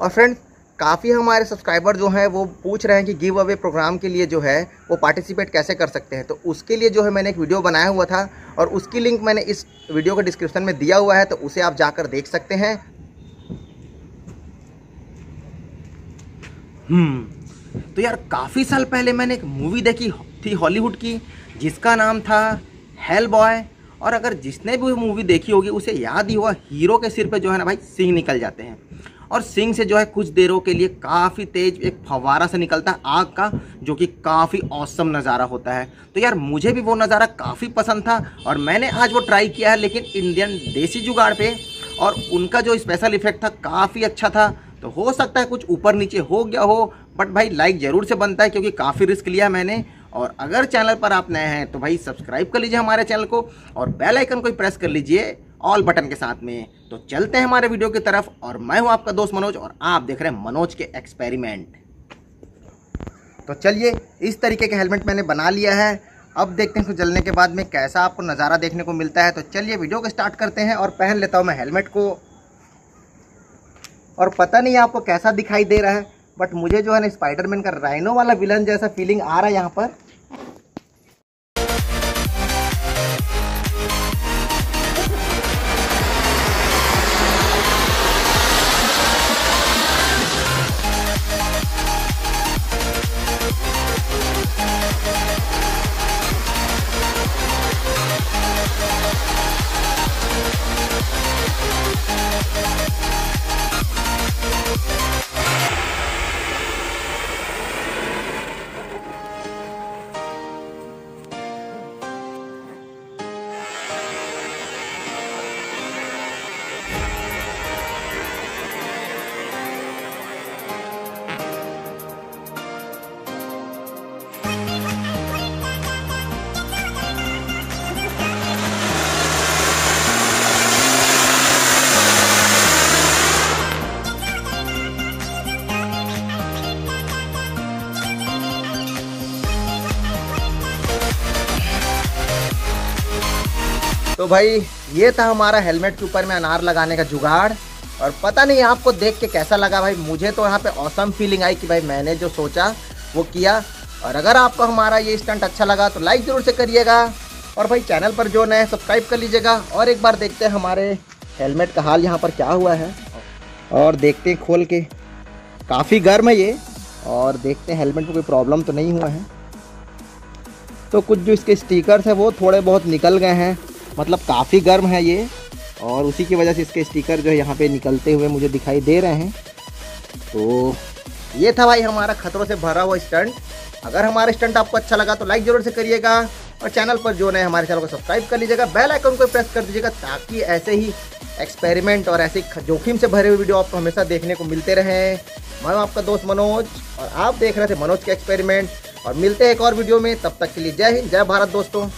और फ्रेंड्स काफ़ी हमारे सब्सक्राइबर जो हैं, वो पूछ रहे हैं कि गिव अवे प्रोग्राम के लिए जो है, वो पार्टिसिपेट कैसे कर सकते हैं? तो उसके लिए जो है, मैंने एक वीडियो बनाया हुआ था और उसकी लिंक मैंने इस वीडियो के डिस्क्रिप्शन में दिया हुआ है तो उसे आप जाकर देख सकते हैं। हम्म तो यार, काफ़ी साल पहले मैंने एक मूवी देखी थी हॉलीवुड की, जिसका नाम था हेल बॉय और अगर जिसने भी मूवी देखी होगी, उसे याद ही हुआ हीरो के सिर पे जो है ना भाई, सिंह निकल जाते हैं। और सिंह से जो है कुछ देरों के लिए काफ़ी तेज एक फवारा से निकलता है आग का, जो कि काफ़ी औसम नज़ारा होता है। तो यार, मुझे भी वो नज़ारा काफ़ी पसंद था और मैंने आज वो ट्राई किया है, लेकिन इंडियन देसी जुगाड़ पे और उनका जो स्पेशल इफ़ेक्ट था काफ़ी अच्छा था। तो हो सकता है कुछ ऊपर नीचे हो गया हो बट भाई लाइक ज़रूर से बनता है क्योंकि काफ़ी रिस्क लिया मैंने। और अगर चैनल पर आप नए हैं तो भाई सब्सक्राइब कर लीजिए हमारे चैनल को और बेल आइकन को प्रेस कर लीजिए। ऑल बटन के साथ में। तो चलते हैं हमारे वीडियो की तरफ़ और मैं हूँ आपका दोस्त मनोज और आप देख रहे हैं मनोज के एक्सपेरिमेंट। तो चलिए, इस तरीके का हेलमेट मैंने बना लिया है। अब देखते हैं इसको जलने के बाद में कैसा आपको नज़ारा देखने को मिलता है। तो चलिए वीडियो को स्टार्ट करते हैं और पहन लेता हूँ मैं हेलमेट को। और पता नहीं आपको कैसा दिखाई दे रहा है, बट मुझे जो है ना स्पाइडरमैन का राइनो वाला विलन जैसा फीलिंग आ रहा है यहाँ पर। तो भाई, ये था हमारा हेलमेट के ऊपर में अनार लगाने का जुगाड़। और पता नहीं आपको देख के कैसा लगा भाई, मुझे तो यहाँ पे औसम फीलिंग आई कि भाई मैंने जो सोचा, वो किया। और अगर आपको हमारा ये स्टंट अच्छा लगा तो लाइक ज़रूर से करिएगा। और भाई चैनल पर जो नए सब्सक्राइब कर लीजिएगा। और एक बार देखते हैं हमारे हेलमेट का हाल यहाँ पर क्या हुआ है। और देखते हैं खोल के। काफ़ी गर्म है ये। और देखते हैं हेलमेट में कोई प्रॉब्लम तो नहीं हुआ है। तो कुछ जो इसके स्टिकर्स हैं, वो थोड़े बहुत निकल गए हैं। मतलब काफ़ी गर्म है ये, और उसी की वजह से इसके स्टिकर जो है यहाँ पे निकलते हुए मुझे दिखाई दे रहे हैं। तो ये था भाई हमारा खतरों से भरा हुआ स्टंट। अगर हमारा स्टंट आपको अच्छा लगा तो लाइक ज़रूर से करिएगा, और चैनल पर जो नए हमारे चैनल को सब्सक्राइब कर लीजिएगा, बेल आइकन को प्रेस कर दीजिएगा, ताकि ऐसे ही एक्सपेरिमेंट और ऐसे जोखिम से भरे हुए वीडियो आपको हमेशा देखने को मिलते रहें। मैं हूँ आपका दोस्त मनोज, और आप देख रहे थे मनोज के एक्सपेरिमेंट, और मिलते हैं एक और वीडियो में, तब तक के लिए जय हिंद, जय भारत दोस्तों।